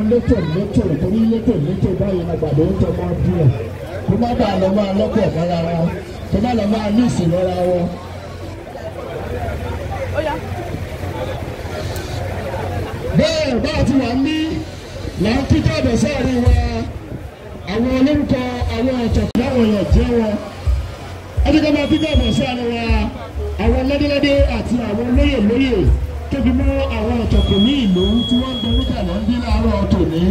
mú létò létò torí létò létò báyìí la gbàgbọ́ ń tọ́ máa bí ẹ̀ kó má bàa lọ máa lọ́pọ̀ mọ́ra wọn kó má lọ máa ní ìsìn mọ́ra wọn. bẹ́ẹ̀ bá a ti wà ní là ń kíkọ́ ọ̀dọ̀ sáré wa àwọn olórúkọ àwọn ọ̀tọ̀tọ̀ àwọn èèyàn jẹ́ wọn ẹni ká máa kíkọ́ ọ̀dọ̀ sáré wa àwọn lọ́dẹ́lọ́dẹ́ àti àwọn lóyè lóyè tóbi mọ́ àwọn ọ̀tọ̀kùn ní ìlú tí wọ́n ń dorí kàlọ́ ń bí láàárọ̀ tòní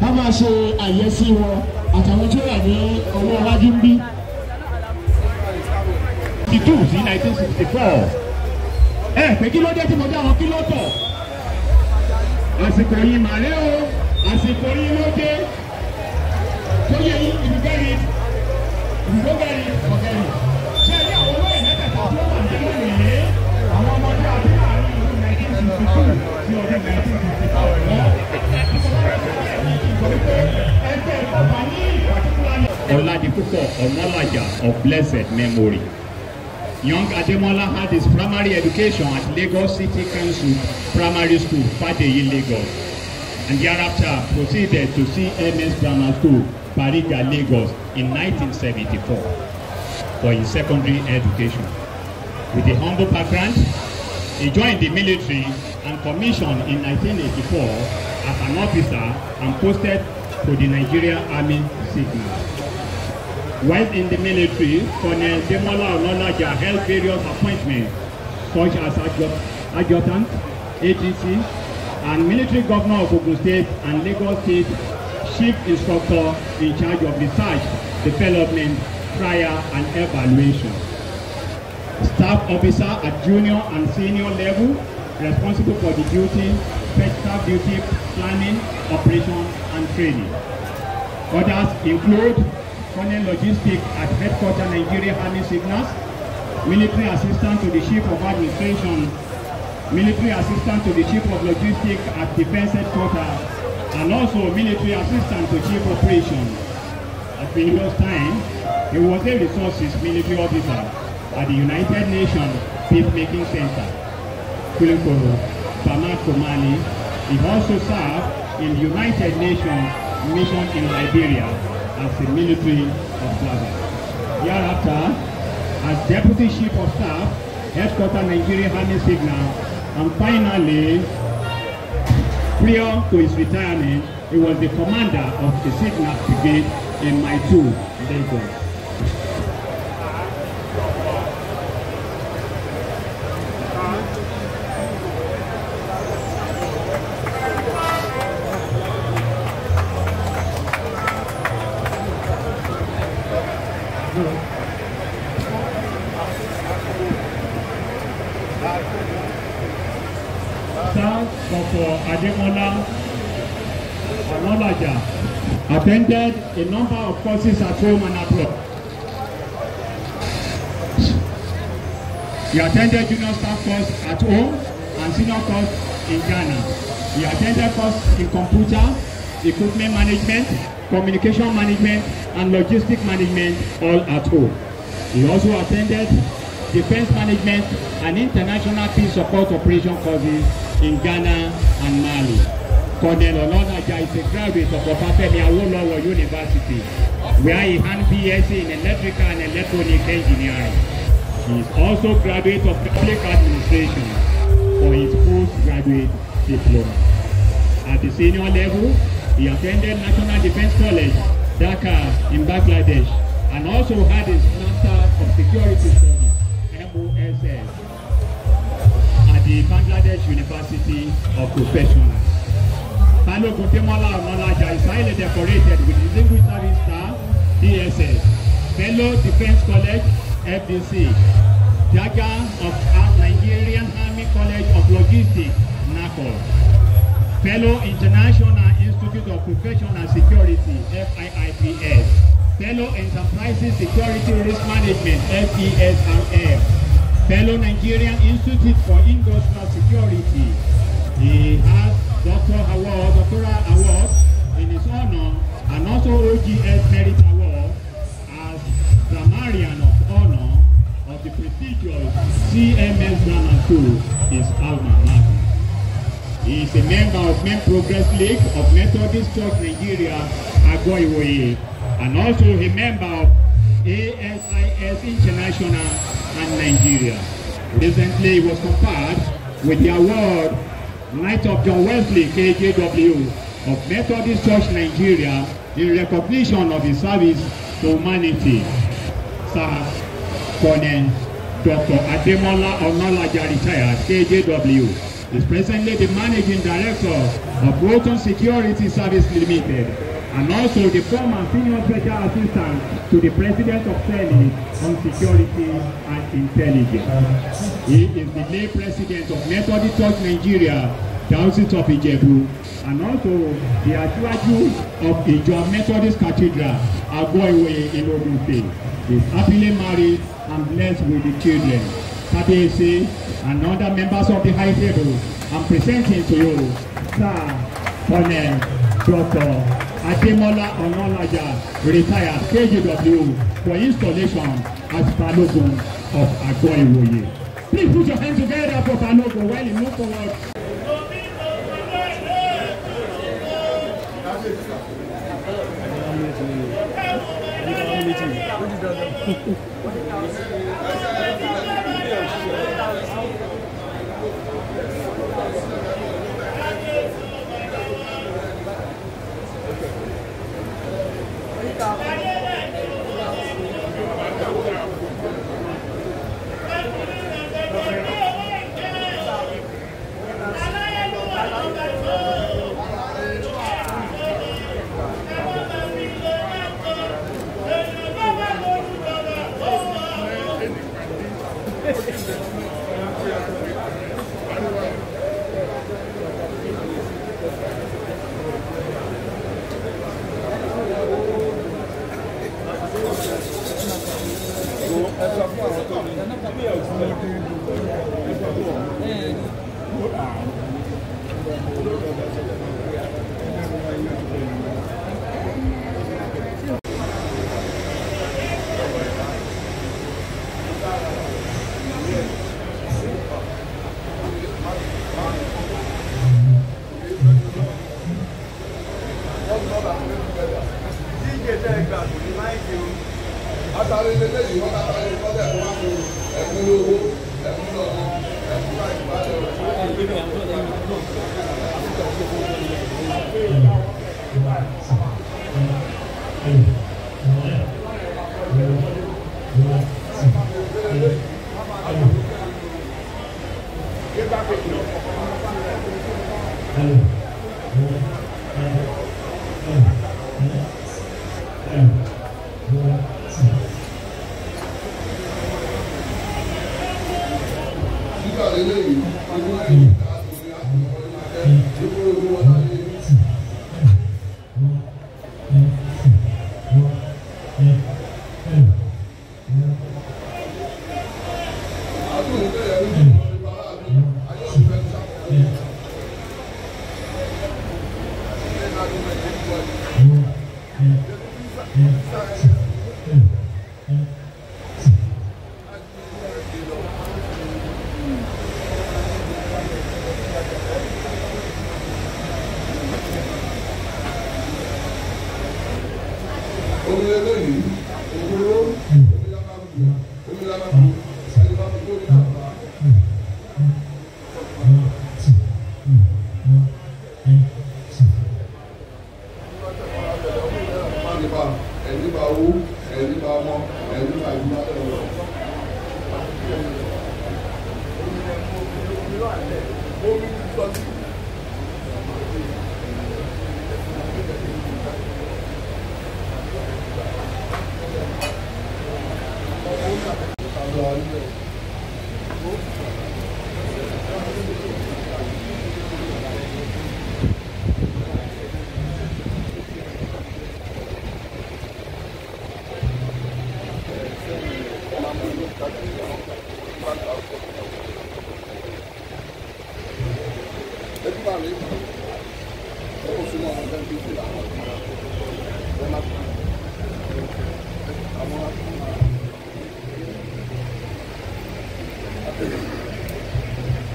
wọ́n máa ṣe àyẹ́sí wọn àtàwọn tó wà ní ọwọ́ iwájú ń bí. ìtú sí 1964 ẹ pé kí ló dé tí mo dá wọn kí ló tọ̀ àsìkò yìí màlẹ́ o àsìkò yìí ló dé tó yẹ yín ìdúgbẹ́rì ìdúgbẹ́rì ọ̀gẹ́rì. Oladipupo Omolaja of blessed memory. Young Ademola had his primary education at Lagos City Council Primary School, Fadeyi, Lagos, and thereafter proceeded to CMS Grammar School, Bariga, Lagos, in 1974 for his secondary education. With a humble background, He joined the military and commissioned in 1984 as an officer and posted to the Nigeria Army Signal. While in the military, Colonel Demola Ololaja held various appointments such as adjutant, ADC, and military governor of Ogun State and Lagos State chief instructor in charge of research, development, trial, and evaluation. staff officer at junior and senior level responsible for the duty, staff duty, planning, operation and training. Others include Colonel Logistics at Headquarters Nigeria Army Signals, Military Assistant to the Chief of Administration, Military Assistant to the Chief of Logistics at Defense Headquarters, and also Military Assistant to Chief Operations. At previous time, he was a resources military officer at the United Nations Peacemaking Center, Kulikoro, Bamako, Mali. He also served in the United Nations mission in Liberia as a military observer. Thereafter, as Deputy Chief of Staff, headquarter Nigeria Army Signal, and finally, prior to his retirement, he was the commander of the Signal Brigade in my two Lagos. attended a number of courses at home and abroad. He attended junior staff course at home and senior course in Ghana. He attended course in computer, equipment management, communication management, and logistic management all at home. He also attended defense management and international peace support operation courses in Ghana and Mali. Colonel is a graduate of Obafemi Awolowo University, where he earned BSc in Electrical and Electronic Engineering. He is also graduate of Public Administration for his postgraduate diploma. At the senior level, he attended National Defense College, Dhaka, in Bangladesh, and also had his Master of Security Studies, MOSS, at the Bangladesh University of Professionals. Balogun Demola Onalaja is highly decorated with Distinguished Service Star DSS, Fellow Defense College FDC, Director of Nigerian Army College of Logistics NACO, Fellow International Institute of Professional Security FIIPS, Fellow Enterprises Security Risk Management FESRF, Fellow Nigerian Institute for Industrial Security. He has Doctor Award, Doctoral Award in his honor and also OGS Merit Award as Grammarian of Honor of the prestigious CMS Grammar School, is alma mater. He is a member of Men Progress League of Methodist Church Nigeria, Agoiwoye, and also a member of ASIS International and Nigeria. Recently, he was conferred with the award Knight of John Wesley KJW of Methodist Church Nigeria in recognition of his service to humanity. Sir Colonel Dr. Ademola Onolaja retired KJW is presently the managing director of Groton Security Service Limited and also the former senior special assistant to the president of Senate on security and intelligence. He is the late president of Methodist Church Nigeria, Diocese of Ijebu, and also the Asiwaju of Ijo Methodist Cathedral, Agoiwe in Ogun He is happily married and blessed with the children. Kabiyesi and other members of the High Table, I'm presenting to you, Sir Colonel Dr. Ademola Onolaja, retired KJW, for installation as Balogun of Agboiwoye. Please put your hands together for Balogun while you move forward. Thank you. ちょっと。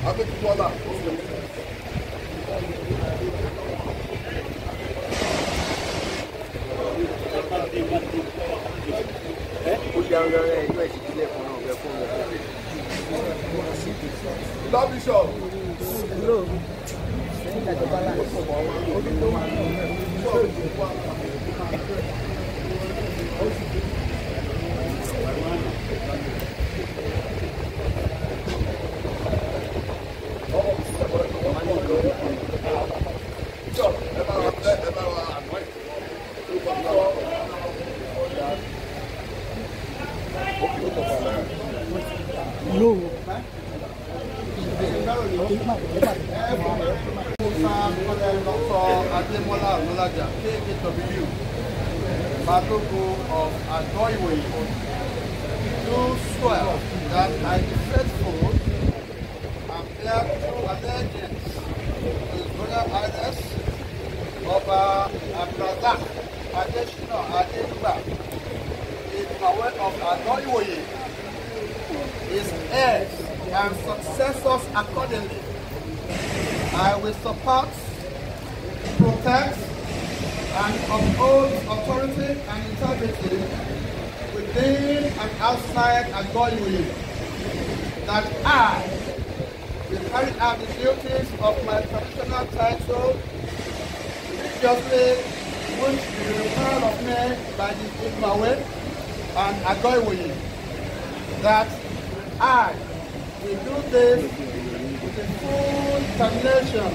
Aku tu lah, aku tu lah. and successors accordingly. I will support, protect, and uphold authority and integrity within and outside and going that I will carry out the duties of my professional title religiously which will be required of me by the way and Agoiwe that I will do this with a full determination,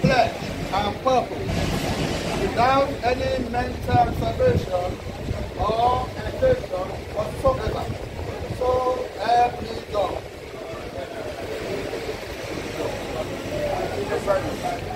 pledge, and purpose, without any mental reservation or intention whatsoever. So help me God.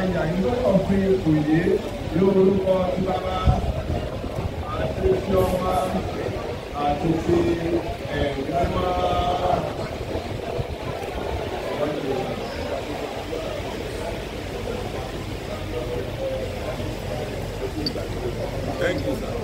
ayà ìgbọ́kàn fi òye lórúkọ tí bàbá àti tí ọmọ àti tí ẹ̀gbọ́n. Thank you, sir.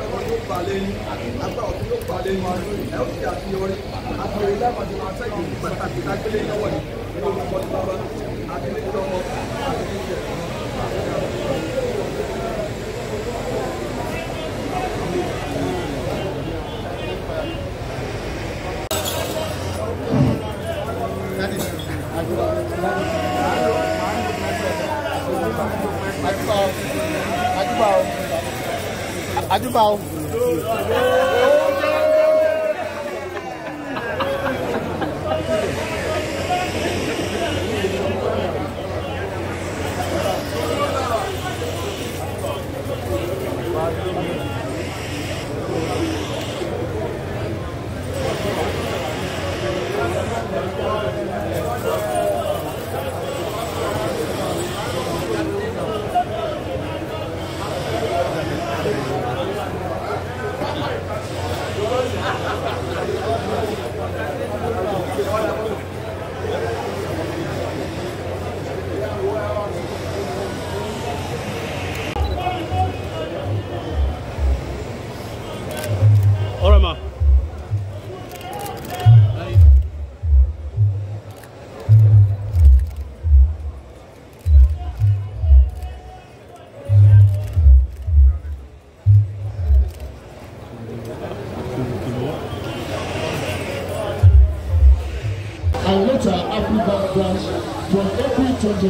ẹ̀wọ̀n yóò gbà lẹ́yìn agbá ọ̀tún yóò gbà lẹ́yìn ẹ̀ ó ti àfihàn àfihàn lábàtí máa sẹ́yìn pàtàkì lágbélé yẹn wọ̀nyí ní orúkọ ìbára àti nítorí ọmọ àti nítorí ẹ̀ Abival.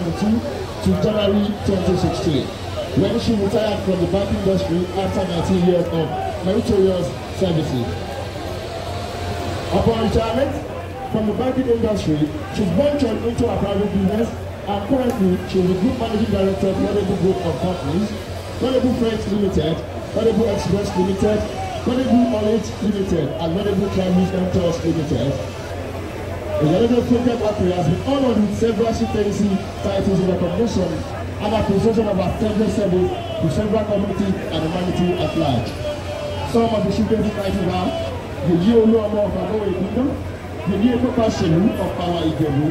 2022 to January 2016, when she retired from the banking industry after 19 years of meritorious services. Upon retirement from the banking industry, she ventured into a private business and currently she is the Group Managing Director of Credible Group of Companies, Credible French Limited, Credible Express Limited, Credible Orange Limited, and Credible Climate Ventures Limited. The Yellow Future Party has been honored with several chieftaincy titles in recognition and appreciation of our federal service to several community and humanity at large. Some of the chieftaincy titles are the Yeolu Ọmọ of Agbowo Ìpínlẹ̀, the Yé Kópa Ṣèlú of power Ìjẹ̀bú,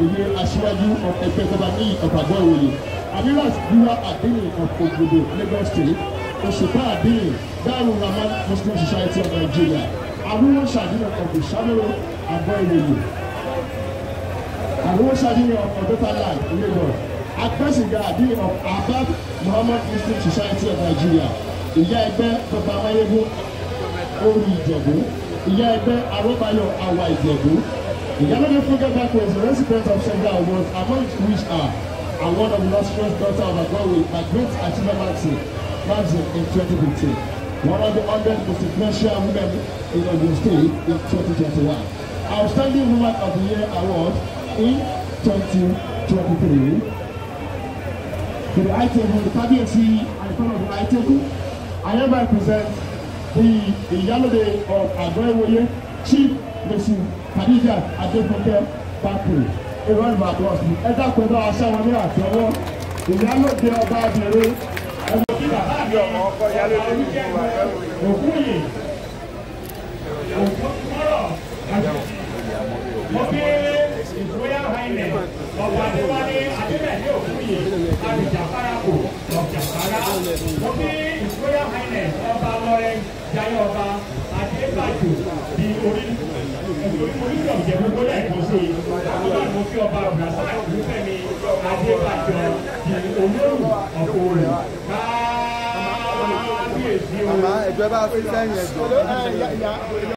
the Yé Aṣíwájú of Ẹgbẹ́ Kọ́bání of Àgọ́ Ìwòye, Amiras Dura Adini of Ogbodo, Lagos State, Òṣùpá Adini, Darul Rahman Muslim Society of Nigeria, Awúwo Ṣàdínà of Ìṣàlóró, Àgọ́ Ìwòye. Owóṣàdìyàn of Better Life Lagos, Agbẹ́sìgá àbí of Abab Muhammad Muslim Society of Nigeria, ìyá ẹgbẹ́ Bàbá Amáyégún Orí Ìjẹ̀bú, ìyá ẹgbẹ́ Arọ́bayọ̀ Àwà Ìjẹ̀bú. Ìyálóde Fúnkẹ́ Bákùnrin is the recipient of several awards among which are award of illustrious daughter of Agbawe by Great Achille Maxi Maxi in 2015, one of the hundred most influential women in Ogun State in 2021. Outstanding Woman of the Year award in 2023. For the item on the KBNC and the of the item, I hereby present the, the Iyalode of Agbaiwoye, Chief Mrs. Khadija Adekunle Bakure. A round of applause. Ẹ dákun ẹ bá wa ṣáwọn ní àtẹ́wọ́. Ìyálòde ọba abìnrin. Ẹ̀wọ̀n kí bàbá mi ọmọ ọkọ Ìyálòde ní ìlú Àgbáyé. Òkú yìí. Òkú ọba tó wá ní adébẹ̀lẹ́ òkúyè àbíjàfara kò ọ̀jàfara mo ní royal highness ọba lawrence jayọba adébàjò di orí orílẹ̀ ọ̀jẹ̀ gbogbo lẹ́ẹ̀kan sí i ọba mo fi ọba ọ̀gbàsá ìlúfẹ́ mi adébàjò di olóòrùn ọ̀pọ̀ rẹ̀ káàbíyèsí o. ẹgbẹ́ bá fi sẹ́yìn ẹ̀jọ̀.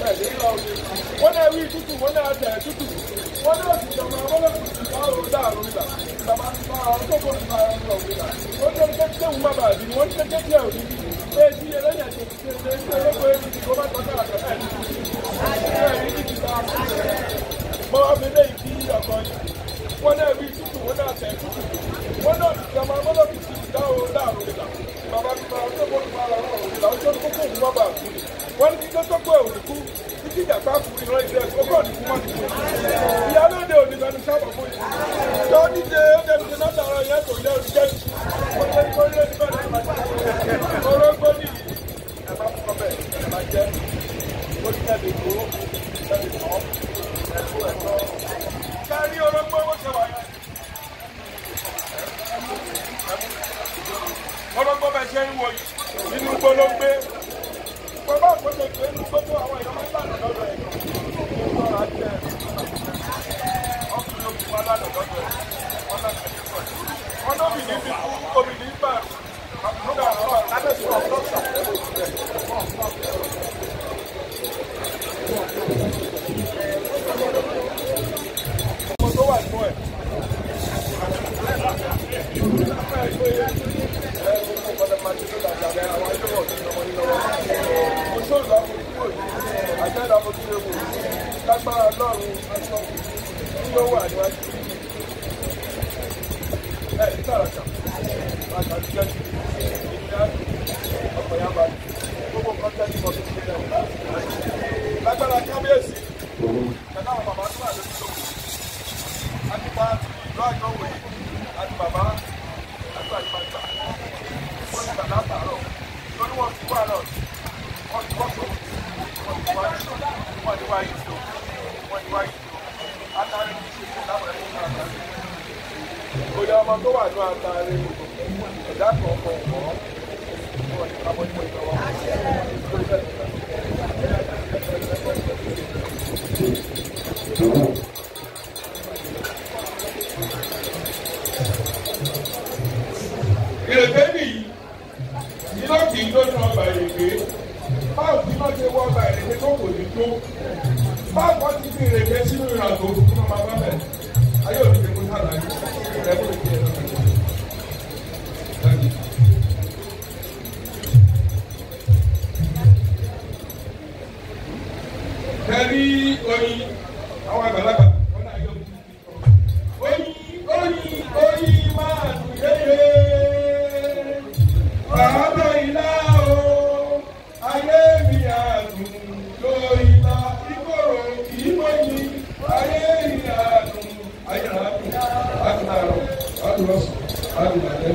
pẹ̀lú ìlọrin wọ́n náà rí tútù wọ́n náà tẹ̀ tútù wọ́n náà sì jọba wọ́n náà sì jọba ọ̀rọ̀ dàrú ìgbà ìjọba ti fa àwọn tó kọ̀ sí ara ọ̀rọ̀ ìgbà wọ́n tẹ́ tẹ́ tẹ́ wù bàbá àbí wọ́n tẹ́ tẹ́ tẹ́ òní èyí ẹlẹ́yìn àti èyí tẹ́ tẹ́ tẹ́ lọ́kọ̀ọ́ ìjàpá fún ìran ìjọ ẹ̀kọ́ kọ́ ní fún mọ́tò ìyá lóde òní lọ́nu sábà fún yìí tó ní ṣe ó jẹ́ tuntun náà lọ́rọ̀ yẹn kò jẹ́ òní jẹ́ òní kò ní òní bẹ́ẹ̀ ní màtí orógbó ní ẹ̀bá fún ọbẹ̀ ẹ̀bá jẹ́ ó ní ẹ̀bí kó ẹ̀bí kọ́ ẹ̀kú ẹ̀kọ́ kárí orógbó ó ṣe wà yẹn. orógbó bẹ ṣe ń wọ yìí nínú gbólógbé. ọ̀pọ̀ yá balẹ̀ gbogbo nǹkan tẹ́ ní ọdún tó lẹ̀ lágbára kábíyèsí pẹ̀lú àwọn bàbá tó wà lórí ìṣòwò àtìpá ìlú àjọwé àti bàbá àti àgbàgbà wọ́n ti bàbá àtàrọ̀ lórí wọn ti wà lọ wọ́n ti wọ́n sọ̀rọ̀ wọ́n ti wá yìí wọ́n ti wá yìí tó wọ́n ti wá yìí tó àtàrí ìṣòwò láwọn ẹ̀kọ́ náà àtàrí. òyà ọmọ tó wà ní àtàrí ẹ̀dá kan ọkọ̀ ọ̀pọ̀ Mira, Carlos Aguilar ne?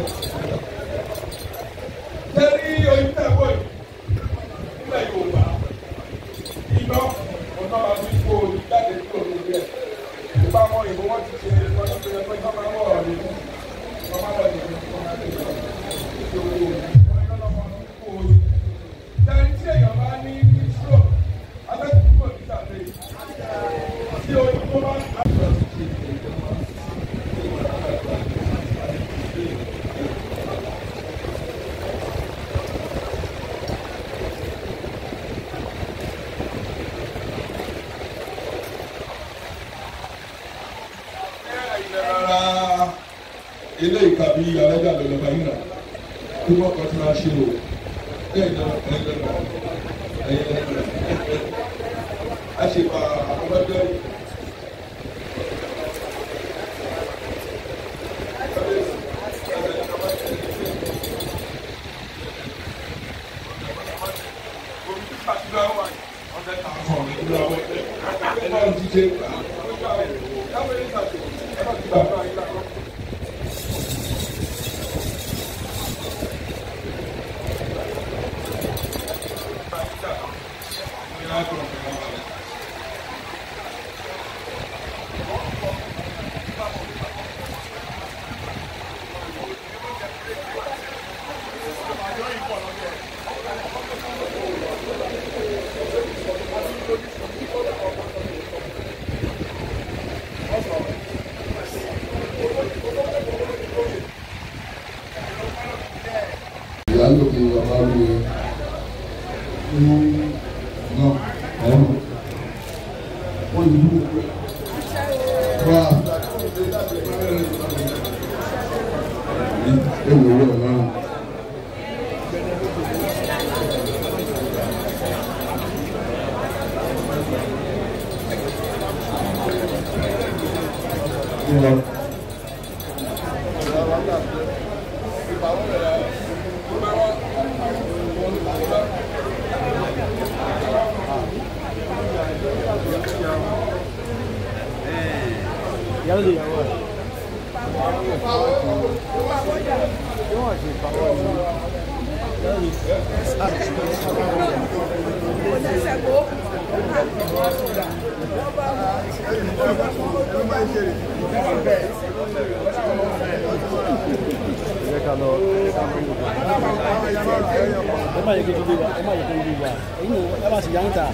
jẹ́ kó bí wa ẹ má jẹ́ kó bí wa èyí ò ẹ má sì yá ń ta.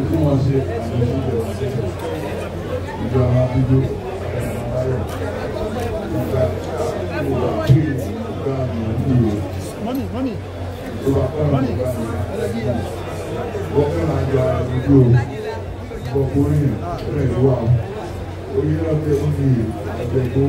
ojú wọn ṣe àdéhùn ìjọ àwọn abidjo ayọ ìgbà ìwà tí ìgbà ìlú ìwé. ìwà fẹ́ràn ìgbà ìlú wọ́n fẹ́ràn àjọ àdúgbò bọ̀kúrìn rẹ̀ wà orí ọ̀tẹ̀ òní àgbẹ̀gbọ́.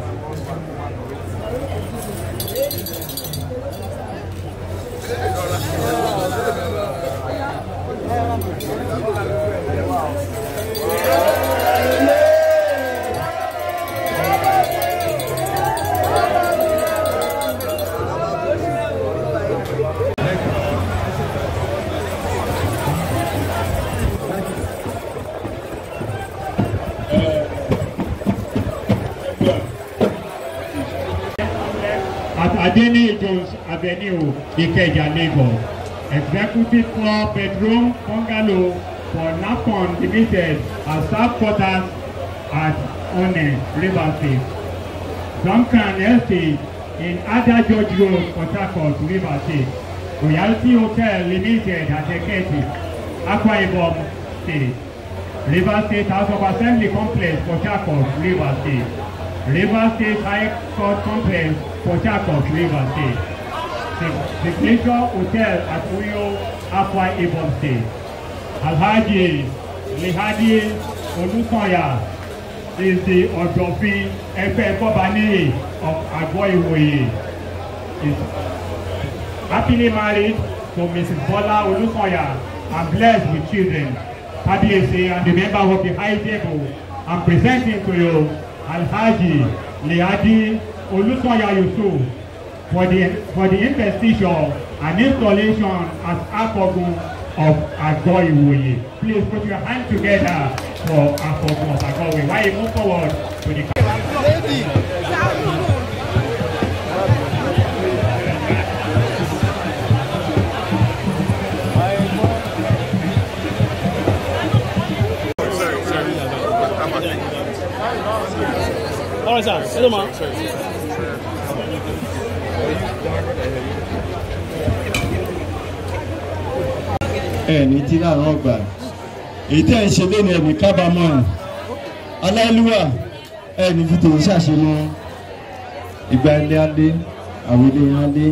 Adeni Jones Avenue, Ikeja, Lagos. Executive Club Bedroom Bungalow for Napon Limited as headquarters at One Riverside. Duncan Estate in Ada George Road, Port Harcourt, Riverside. Royalty Hotel Limited at Ekiti, Akwa Ibom State. River State House of Assembly Complex, Port Harcourt, Riverside. River State High Court Conference for Chakos, River State. Signature Hotel at Uyo, Akwa Ibom State. Alhaji Lihadi Olusanya is the Odofi Efe Kobani of Agboiwoye. Is happily married to Mrs. Bola Olusanya and blessed with children. Kabiyesi and the member of the High Table. I'm presenting to you Alhaji Leadi, Olusanya Yusuf for the, for the investiture and installation as Afogun of Agoiwoye. Please put your hand together for Afogun of Agoiwoye. Why you move forward to the... Hello, ma. ẹni tí láàárọ̀ ọgbà èyí tẹ́ ẹ̀ ń ṣe lónìí ẹ̀mí kábàámọ̀ aláìlúwà ẹni fi tòun ṣàṣemọ́ ìgbà ilé adé àwòdé yẹn adé.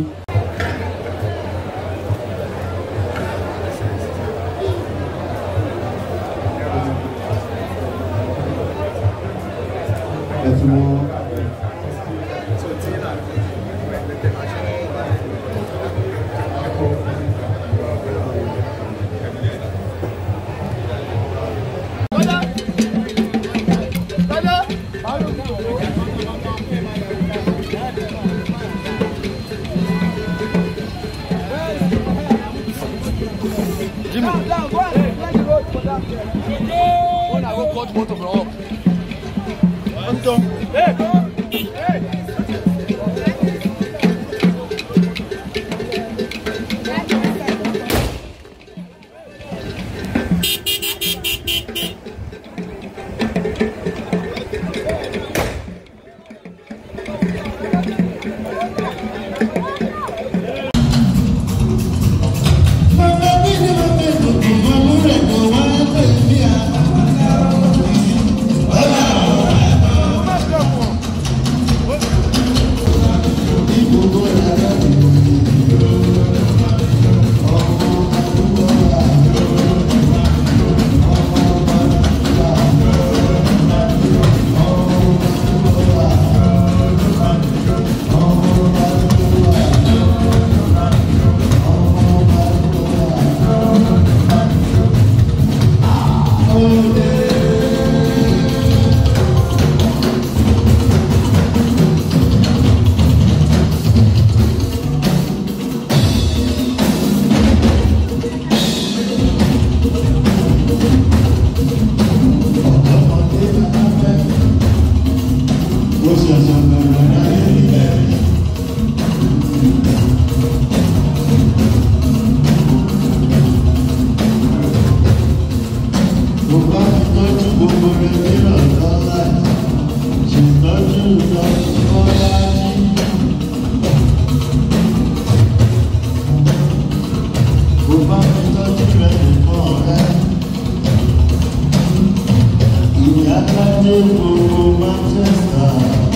Fiesta.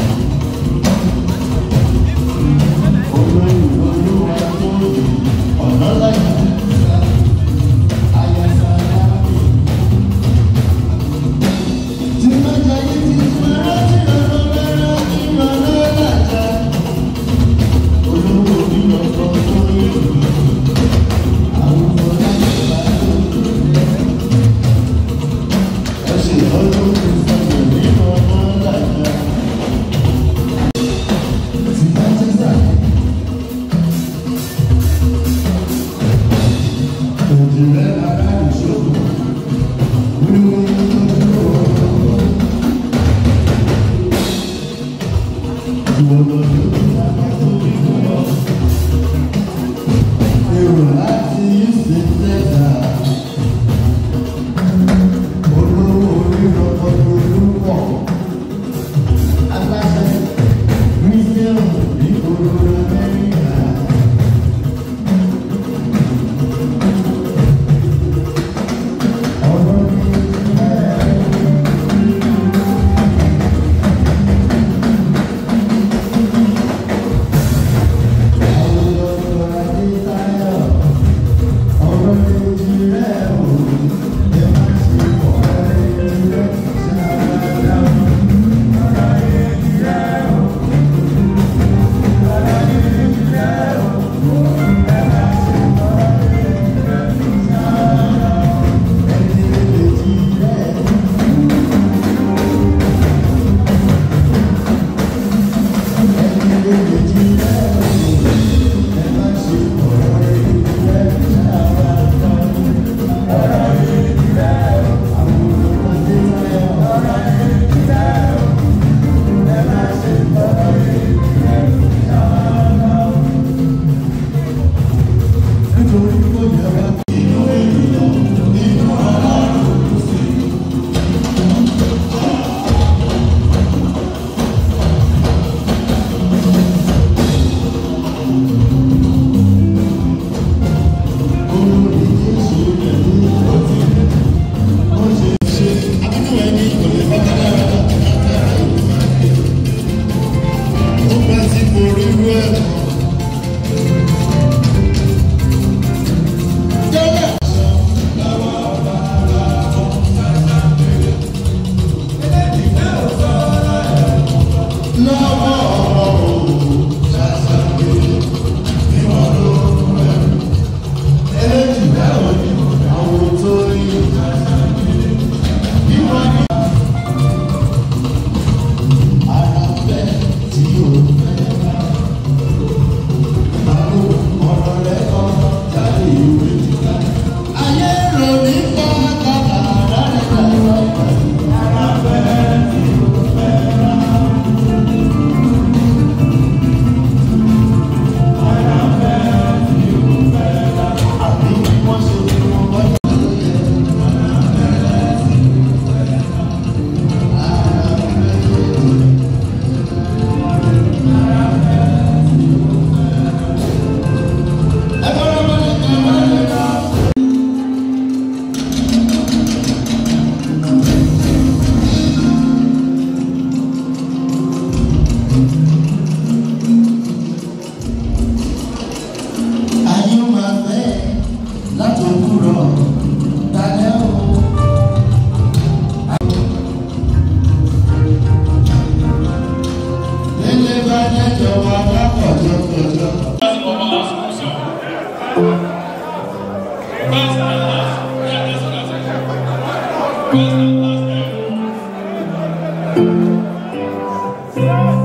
Yeah.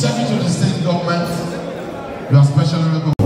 serving to the state government, you are specially recognized.